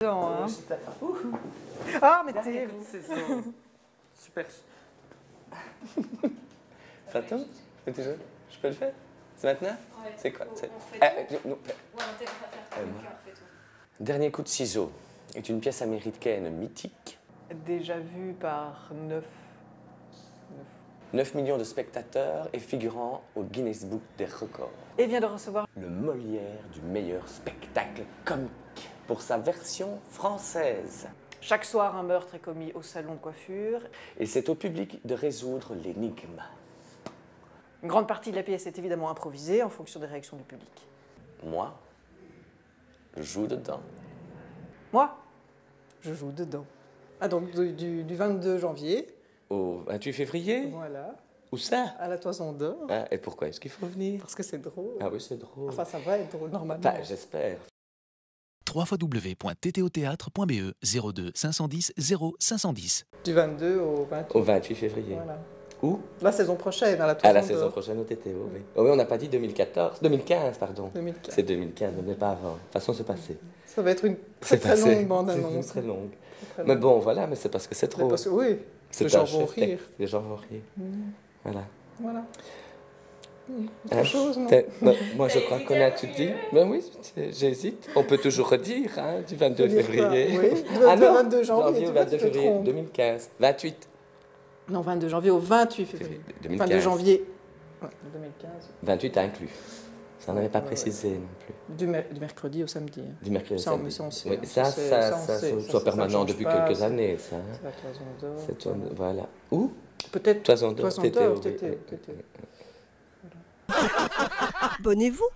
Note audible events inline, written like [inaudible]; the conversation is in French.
Non, hein. Ah, mais Dernier t'es... coup de ciseaux. Super. [laughs] Attends, c'est déjà Je peux le faire? C'est maintenant? C'est quoi? C'est- Ah, je- non, euh, moi. Dernier coup de ciseau est une pièce américaine mythique. Déjà vu par neuf... 9 millions de spectateurs et figurant au Guinness Book des records. Et vient de recevoir Le Molière du meilleur spectacle comique pour sa version française. chaque soir un meurtre est commis au salon de coiffure. Et c'est au public de résoudre l'énigme. Une grande partie de la pièce est évidemment improvisée en fonction des réactions du public. Moi, je joue dedans. Moi, je joue dedans. Ah donc du, du- du 22 janvier, Au 28 février voilà, Où ça à la Toison d'Or, Ah, Et pourquoi est-ce qu'il faut venir? Parce que c'est drôle. Ah oui, c'est drôle. Enfin, ça va être drôle normalement. Enfin, j'espère. www.ttotheatre.be 02 510 0 510. Du 22 au 28. Au 28 février. Voilà. Où? La saison prochaine, à la À la d'Or. saison prochaine au TTO, oui. Oh oui, on n'a pas dit 2014. 2015, pardon. 2015. C'est 2015, mais pas avant. De toute façon, c'est passé. Ça va être une très C'est très longue bande C'est annonce. très longue. Très Mais bon, voilà, mais c'est parce que c'est trop. parce que- oui, C'est les gens vont rire. Les gens vont rire. Voilà. Voilà. Hein chose, non non, [laughs] Moi, je crois qu'on a tout dit. Ben oui, j'hésite. On peut toujours redire, hein, du 22 Redire quoi février. Oui, [laughs] du Ah non, 22 janvier, au vois, 22 tu te février trompes. 2015. 28 Non, 22 janvier au 28 février. 2015. 22 janvier ouais, 2015. 28 inclus. Ça n'avait pas Ouais, ouais. précisé non plus. Du, mer- du mercredi au samedi. hein. Du mercredi au Ça, samedi. ça, on sait, Oui, ça, Ça, ça, ça, soit Ça, ça, ça permanent depuis pas, quelques c'est- années, ça. C'est la Toison d'Or. Voilà. Où? Peut-être Toison d'Or, Toison TTO, d'Or, oui. TTO, TTO. Abonnez-vous